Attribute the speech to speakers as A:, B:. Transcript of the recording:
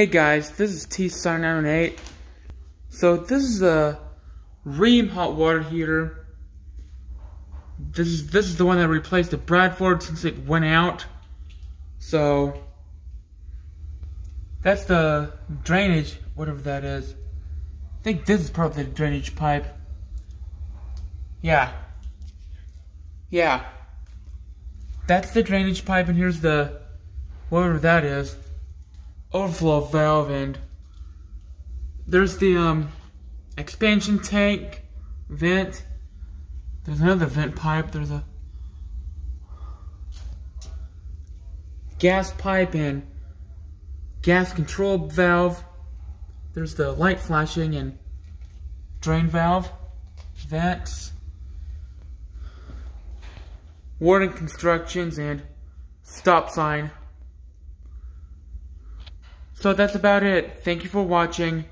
A: Hey guys, this is T998. So this is a Rheem hot water heater. This is this is the one that replaced the Bradford since it went out. So that's the drainage, whatever that is. I think this is probably the drainage pipe. Yeah. Yeah. That's the drainage pipe and here's the whatever that is overflow valve and there's the um, expansion tank vent. There's another vent pipe. There's a gas pipe and gas control valve. There's the light flashing and drain valve, vents, warning constructions, and stop sign. So that's about it. Thank you for watching.